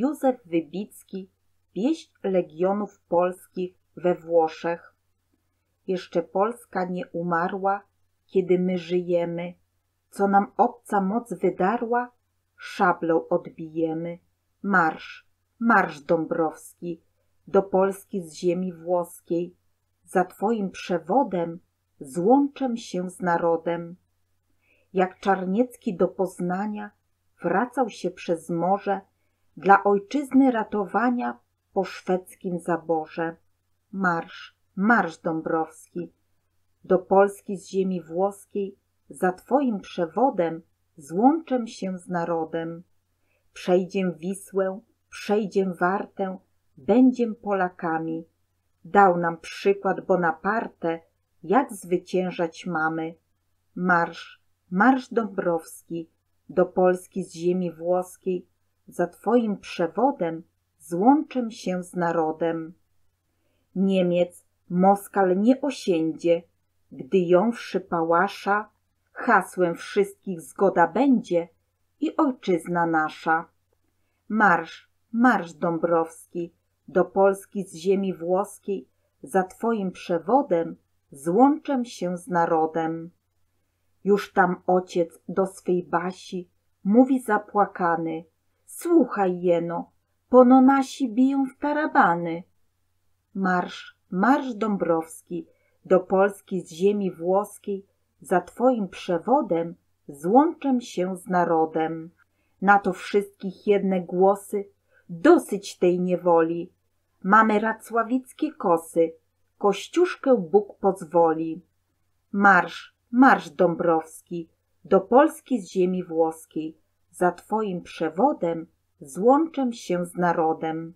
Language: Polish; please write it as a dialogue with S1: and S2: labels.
S1: Józef Wybicki, wieść legionów polskich we Włoszech. Jeszcze Polska nie umarła, kiedy my żyjemy. Co nam obca moc wydarła, szablą odbijemy. Marsz, marsz Dąbrowski, do Polski z ziemi włoskiej. Za twoim przewodem złączę się z narodem. Jak Czarniecki do Poznania wracał się przez morze dla ojczyzny ratowania po szwedzkim zaborze. Marsz, marsz Dąbrowski, do Polski z ziemi włoskiej, za twoim przewodem złączę się z narodem. Przejdziem Wisłę, przejdziem Wartę, będziem Polakami. Dał nam przykład Bonaparte, jak zwyciężać mamy. Marsz, marsz Dąbrowski, do Polski z ziemi włoskiej, za twoim przewodem złączę się z narodem. Niemiec, Moskal nie osiędzie, gdy jąwszy pałasza, hasłem wszystkich zgoda będzie i ojczyzna nasza. Marsz, marsz Dąbrowski, do Polski z ziemi włoskiej, za twoim przewodem złączę się z narodem. Już tam ojciec do swej basi mówi zapłakany, słuchaj jeno, pono nasi biją w tarabany. Marsz, marsz Dąbrowski, do Polski z ziemi włoskiej, za twoim przewodem złączę się z narodem. Na to wszystkich jedne głosy, dosyć tej niewoli. Mamy racławickie kosy, kościuszkę Bóg pozwoli. Marsz, marsz Dąbrowski, do Polski z ziemi włoskiej, za twoim przewodem złączę się z narodem.